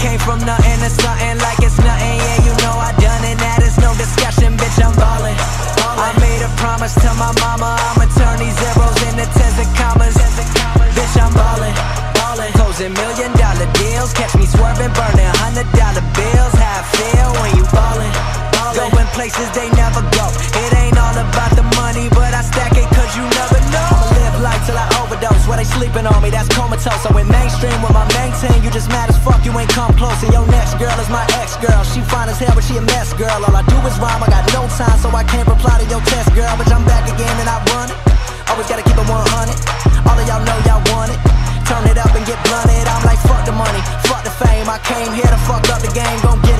Came from nothing to something like it's nothing. Yeah, you know I done it. That is no discussion, bitch. I'm ballin'. I made a promise to my mama. I'ma turn these zeros into tens and commas. Bitch, I'm ballin'. ballin'. Closing million dollar deals. Catch me swerving, burning hundred dollar bills. How I feel when you ballin'. Going places they never go. It ain't all sleeping on me, that's comatose. I went mainstream with my main team. You just mad as fuck, you ain't come close. And your next girl is my ex girl. She fine as hell, but she a mess girl. All I do is rhyme, I got no time, so I can't reply to your test, girl. But I'm back again and I run it. Always gotta keep it 100. All of y'all know y'all want it. Turn it up and get blunted. I'm like, fuck the money, fuck the fame. I came here to fuck up the game, gon' get it.